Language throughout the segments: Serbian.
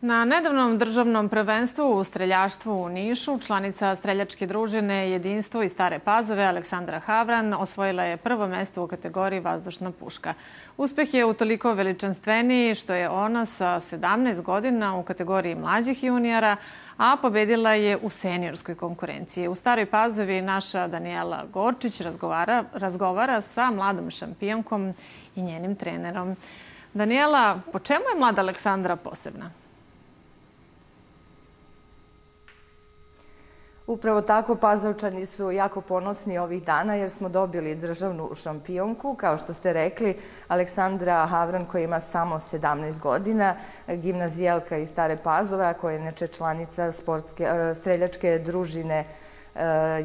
Na nedavnom državnom prvenstvu u streljaštvu u Nišu, članica streljačke družine Jedinstvo i Stare Pazove Aleksandra Havran osvojila je prvo mesto u kategoriji vazdušna puška. Uspeh je utoliko veličanstveniji što je ona sa 17 godina u kategoriji mlađih junijara, a pobedila je u seniorskoj konkurenciji. U Staroj Pazovi naša Daniela Gorčić razgovara, razgovara sa mladom šampionkom i njenim trenerom. Daniela, po čemu je mlada Aleksandra posebna? Upravo tako, Pazovčani su jako ponosni ovih dana jer smo dobili državnu šampionku, kao što ste rekli, Aleksandra Havran koja ima samo 17 godina, gimnazijelka iz Stare Pazove, a koja je neče članica sportske, e, streljačke družine e,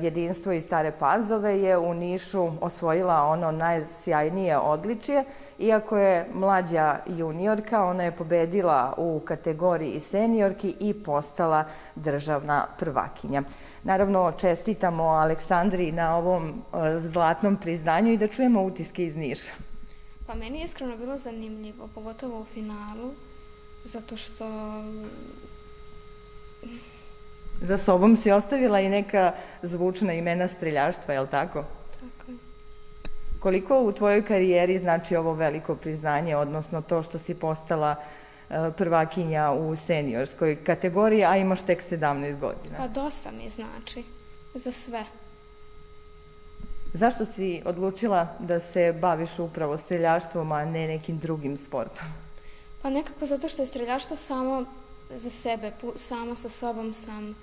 jedinstvo iz Stare Pazove je u Nišu osvojila ono najsjajnije odličje. Iako je mlađa juniorka, ona je pobedila u kategoriji seniorki i postala državna prvakinja. Naravno, čestitamo Aleksandri na ovom e, zlatnom priznanju i da čujemo utiske iz Niša. Pa meni je iskreno bilo zanimljivo, pogotovo u finalu, zato što... Za sobom si ostavila i neka zvučna imena streljaštva, je li tako? Tako je. Koliko u tvojoj karijeri znači ovo veliko priznanje, odnosno to što si postala E, prvakinja u seniorskoj kategoriji, a imaš tek 17 godina. Pa dosta mi znači, za sve. Zašto si odlučila da se baviš upravo streljaštvom, a ne nekim drugim sportom? Pa nekako zato što je streljaštvo samo za sebe, samo sa sobom sam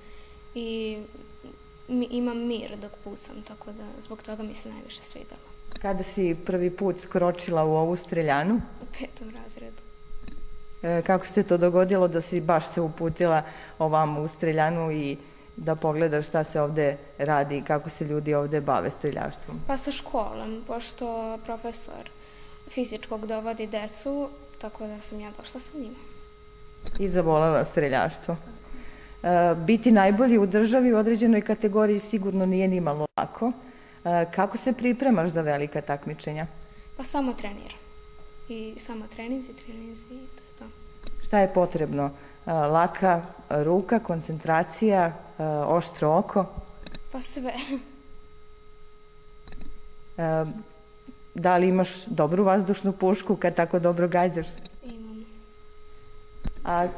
i mi, imam mir dok pucam, tako da zbog toga mi se najviše svidalo. Kada si prvi put kročila u ovu streljanu? U petom razredu. E, kako se to dogodilo da si baš se uputila ovam u streljanu i da pogledaš šta se ovde radi i kako se ljudi ovde bave streljaštvom? Pa sa školom, pošto profesor fizičkog dovodi decu, tako da sam ja došla sa njima. I zavolela streljaštvo. E, biti najbolji u državi u određenoj kategoriji sigurno nije ni malo lako. E, kako se pripremaš za velika takmičenja? Pa samo treniram. I samo treninzi, treninzi i to Šta je potrebno? Laka ruka, koncentracija, oštro oko? Pa sve. Da li imaš dobru vazdušnu pušku kad tako dobro gađaš? Imam. A,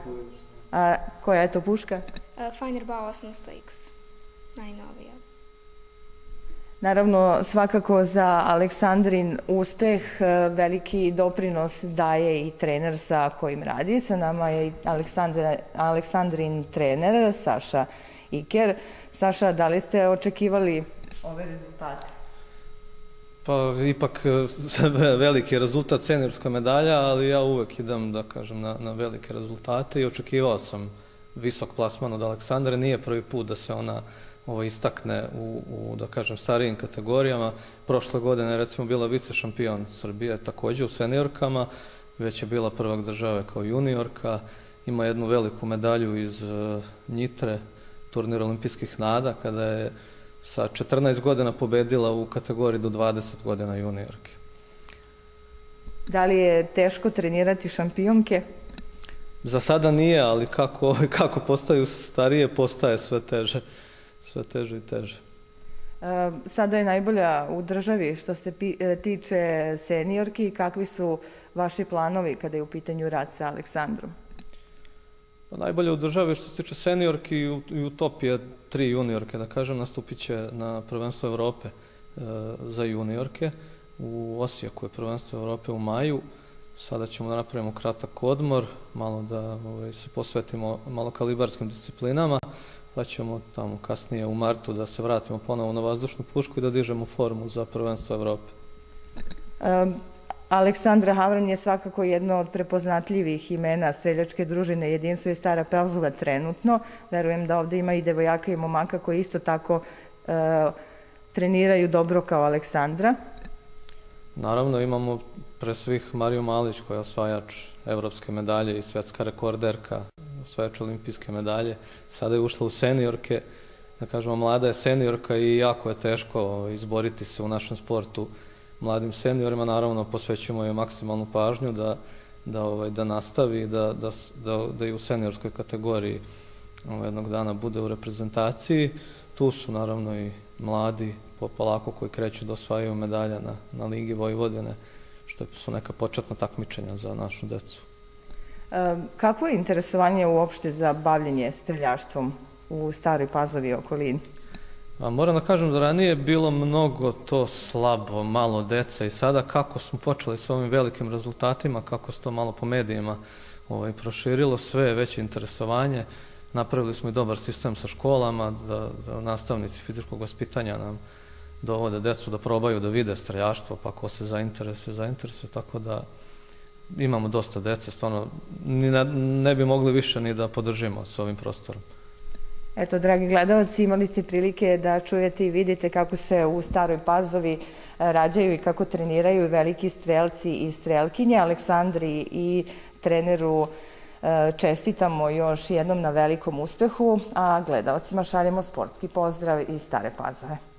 a koja je to puška? Finer Bau 800X, najnovija. Naravno, svakako za Aleksandrin uspeh e, veliki doprinos daje i trener sa kojim radi. Sa nama je i Aleksandrin trener, Saša Iker. Saša, da li ste očekivali ove rezultate? Pa ipak e, veliki rezultat seniorska medalja, ali ja uvek idem da kažem na, na velike rezultate i očekivao sam visok plasman od Aleksandre. Nije prvi put da se ona ovo istakne u, u, da kažem, starijim kategorijama. Prošle godine je recimo bila vice šampion Srbije takođe u seniorkama, već je bila prvak države kao juniorka, ima jednu veliku medalju iz uh, Njitre, turnir olimpijskih nada, kada je sa 14 godina pobedila u kategoriji do 20 godina juniorke. Da li je teško trenirati šampionke? Za sada nije, ali kako, kako postaju starije, postaje sve teže sve teže i teže. E, sada je najbolja u državi što se e, tiče seniorki. Kakvi su vaši planovi kada je u pitanju rad sa Aleksandrom? Najbolje u državi što se tiče seniorki i u, i u top je tri juniorke, da kažem, nastupit će na prvenstvo Evrope e, za juniorke. U Osijeku je prvenstvo Evrope u maju. Sada ćemo da napravimo kratak odmor, malo da ovaj, se posvetimo malo kalibarskim disciplinama pa ćemo tamo kasnije u martu da se vratimo ponovo na vazdušnu pušku i da dižemo formu za prvenstvo Evrope. Um, Aleksandra Havran je svakako jedno od prepoznatljivih imena streljačke družine Jedinstvo i Stara Pelzuva trenutno. Verujem da ovde ima i devojaka i momaka koji isto tako uh, treniraju dobro kao Aleksandra. Naravno, imamo pre svih Mariju Malić koja je osvajač evropske medalje i svetska rekorderka osvajač olimpijske medalje. Sada je ušla u seniorke, da kažemo, mlada je seniorka i jako je teško izboriti se u našem sportu mladim seniorima. Naravno, posvećujemo joj maksimalnu pažnju da da, ovaj, da nastavi, da, da, da, da i u seniorskoj kategoriji ovaj, jednog dana bude u reprezentaciji. Tu su naravno i mladi polako koji kreću da osvajaju medalja na, na Ligi Vojvodine, što su neka početna takmičenja za našu decu. Kako je interesovanje uopšte za bavljenje streljaštvom u Staroj Pazovi i okolini? A moram da kažem da ranije je bilo mnogo to slabo, malo deca i sada kako smo počeli sa ovim velikim rezultatima, kako se to malo po medijima ovaj, proširilo, sve je veće interesovanje. Napravili smo i dobar sistem sa školama, da, da nastavnici fizičkog vaspitanja nam dovode decu da probaju da vide streljaštvo, pa ko se zainteresuje, zainteresuje, tako da imamo dosta dece, stvarno ni ne, ne bi mogli više ni da podržimo sa ovim prostorom. Eto, dragi gledalci, imali ste prilike da čujete i vidite kako se u Staroj Pazovi e, rađaju i kako treniraju veliki strelci i strelkinje. Aleksandri i treneru e, čestitamo još jednom na velikom uspehu, a gledalcima šaljemo sportski pozdrav iz Stare Pazove.